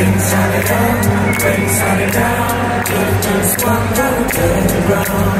Things are down, things are down, get this one down to the ground.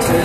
to